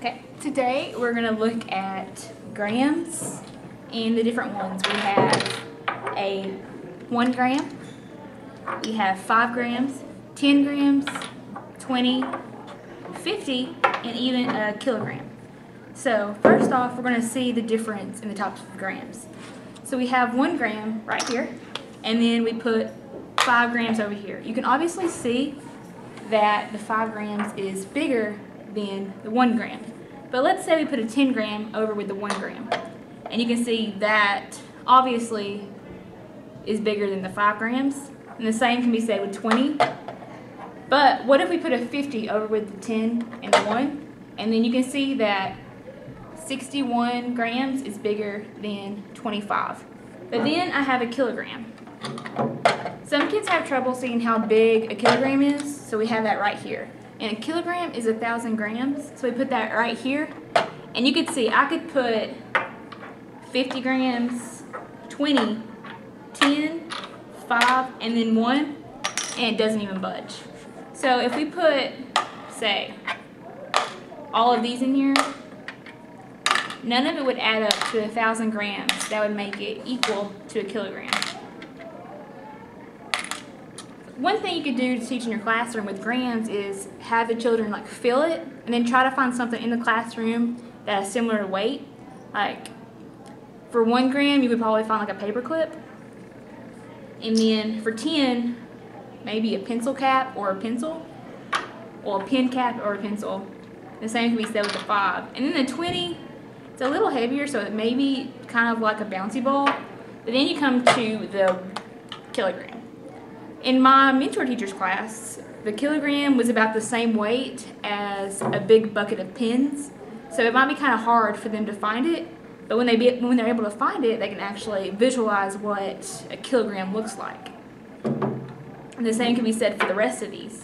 Okay, today we're going to look at grams and the different ones. We have a 1 gram, we have 5 grams, 10 grams, 20, 50, and even a kilogram. So first off, we're going to see the difference in the types of grams. So we have 1 gram right here, and then we put 5 grams over here. You can obviously see that the 5 grams is bigger than the 1 gram. But let's say we put a 10 gram over with the 1 gram. And you can see that obviously is bigger than the 5 grams. And the same can be said with 20. But what if we put a 50 over with the 10 and the 1? And then you can see that 61 grams is bigger than 25. But then I have a kilogram. Some kids have trouble seeing how big a kilogram is, so we have that right here. And a kilogram is a thousand grams, so we put that right here. And you could see I could put 50 grams, 20, 10, 5, and then 1, and it doesn't even budge. So if we put, say, all of these in here, none of it would add up to a thousand grams. That would make it equal to a kilogram. One thing you could do to teach in your classroom with grams is have the children like feel it and then try to find something in the classroom that has similar weight. Like for one gram, you would probably find like a paper clip. And then for 10, maybe a pencil cap or a pencil, or a pen cap or a pencil. The same can be said with the 5. And then the 20, it's a little heavier, so it may be kind of like a bouncy ball. But then you come to the kilogram. In my mentor teacher's class, the kilogram was about the same weight as a big bucket of pins. So it might be kind of hard for them to find it, but when, they be, when they're able to find it, they can actually visualize what a kilogram looks like. And the same can be said for the rest of these.